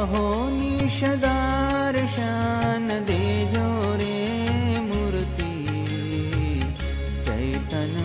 ो निषदारशानदे जो रे मूर्ति। चैतन